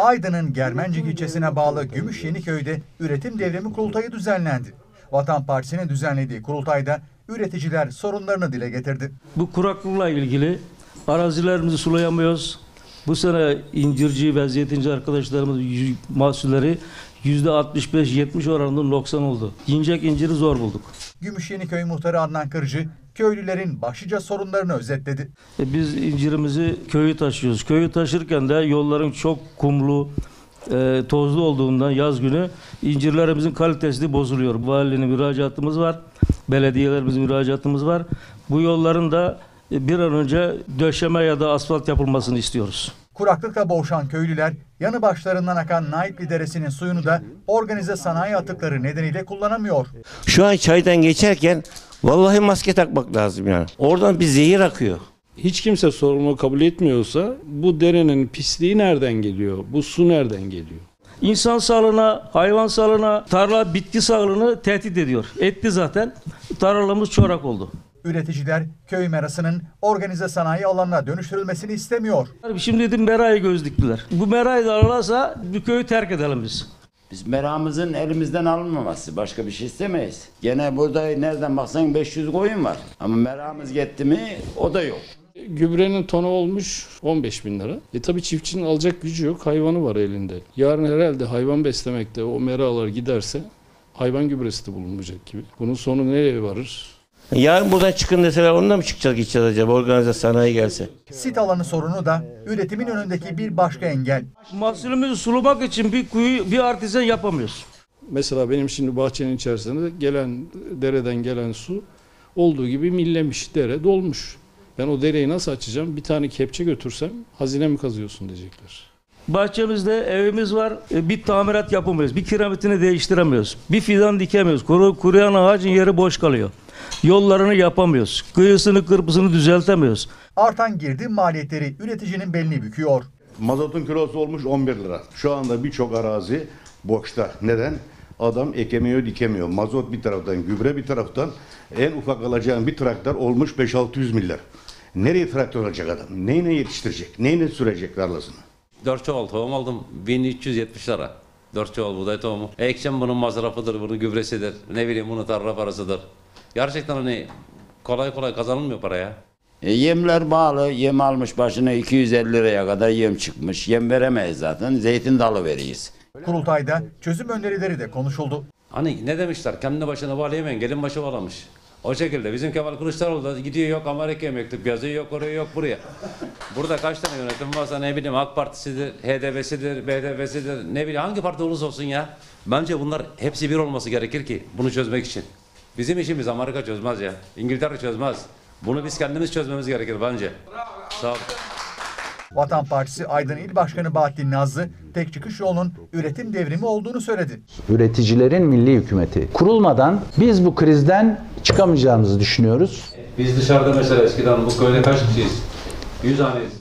Aydın'ın Germencik ilçesine bağlı Gümüş Yeniköy'de üretim devrimi kurultayı düzenlendi. Vatan Partisi'nin düzenlediği kurultayda üreticiler sorunlarını dile getirdi. Bu kuraklıkla ilgili arazilerimizi sulayamıyoruz. Bu sene incirci ve zeytinci arkadaşlarımız mahsulleri %65-70 oranında noksan oldu. Yiyecek inciri zor bulduk. Gümüş Yeniköy muhtarı Adnan Kırcı, köylülerin başlıca sorunlarını özetledi. E, Biz incirimizi köyü taşıyoruz. Köyü taşırken de yolların çok kumlu, e, tozlu olduğundan yaz günü incirlerimizin kalitesi bozuluyor. Valinin müracaatımız var. Belediyelerimizin müracaatımız var. Bu yolların da bir an önce döşeme ya da asfalt yapılmasını istiyoruz. Kuraklıkla boğuşan köylüler yanı başlarından akan Naipli Deresi'nin suyunu da organize sanayi atıkları nedeniyle kullanamıyor. Şu an çaydan geçerken vallahi maske takmak lazım yani. Oradan bir zehir akıyor. hiç kimse sorumlu kabul etmiyorsa bu derenin pisliği nereden geliyor? Bu su nereden geliyor? İnsan sağlığına, hayvan sağlığına, tarla bitki sağlığını tehdit ediyor. Etti zaten. Tarlamız çorak oldu. Üreticiler köy merasının organize sanayi alanına dönüştürülmesini istemiyor. Şimdi dedim merayı göz diktiler. Bu merayı da alırsa bu köyü terk edelim biz. Biz meramızın elimizden alınmaması. Başka bir şey istemeyiz. Gene burada nereden baksan 500 koyun var. Ama meramız gitti mi o da yok. Gübrenin tonu olmuş 15 bin lira. E tabi çiftçinin alacak gücü yok. Hayvanı var elinde. Yarın herhalde hayvan beslemekte o meralar giderse hayvan gübresi de bulunmayacak gibi. Bunun sonu nereye varır? Yarın buradan çıkın deseler onunla mı çıkacağız gideceğiz acaba organize sanayi gelse? Sit alanı sorunu da üretimin önündeki bir başka engel. Mahsulümüzü sulamak için bir kuyu, bir artizan yapamıyoruz. Mesela benim şimdi bahçenin içerisinde gelen dereden gelen su olduğu gibi millemiş. Dere dolmuş. Ben o dereyi nasıl açacağım? Bir tane kepçe götürsem hazine mi kazıyorsun diyecekler. Bahçemizde evimiz var. e, Bir tamirat yapamıyoruz. Bir kiremitini değiştiremiyoruz. Bir fidan dikemiyoruz. Kuru, kuruyan ağacın yeri boş kalıyor. Yollarını yapamıyoruz. Kıyısını kırpısını düzeltemiyoruz. Artan girdi maliyetleri üreticinin belini büküyor. Mazotun kilosu olmuş 11 lira. Şu anda birçok arazi boşta. Neden? Adam ekemiyor, dikemiyor. Mazot bir taraftan, gübre bir taraftan. En ufak alacağın bir traktör olmuş 5-600 milyar. Nereye traktör alacak adam? Neyine yetiştirecek? Neyine sürecek tarlasını? 4 çuval tohum aldım 1370 lira. 4 çuval buğday tohumu. Ekşem bunun masrafıdır, bunun gübresidir. Ne bileyim bunun tarla parasıdır. Gerçekten hani kolay kolay kazanılmıyor para ya. E, yemler bağlı. Yem almış başına 250 liraya kadar yem çıkmış. Yem veremeyiz zaten. Zeytin dalı veriyiz. Kurultayda çözüm önerileri de konuşuldu. Hani ne demişler? Kendi başına bağlayamayın, gelin başı bağlamış. O şekilde bizim Kemal Kılıçdaroğlu da gidiyor yok Amerika'ya mektup yazıyor yok oraya yok buraya. Burada kaç tane yönetim varsa ne bileyim AK Partisi'dir, HDP'sidir, BDP'sidir ne bileyim hangi parti olursa olsun ya. Bence bunlar hepsi bir olması gerekir ki bunu çözmek için. Bizim işimiz Amerika çözmez ya. İngiltere çözmez. Bunu biz kendimiz çözmemiz gerekir bence. Sağ olun. Vatan Partisi Aydın İl Başkanı Bahattin Nazlı tek çıkış yolunun üretim devrimi olduğunu söyledi. üreticilerin milli hükümeti kurulmadan biz bu krizden çıkamayacağımızı düşünüyoruz. Biz dışarıda mesela eskiden bu köyde kaç kişiyiz? 100 haneyiz.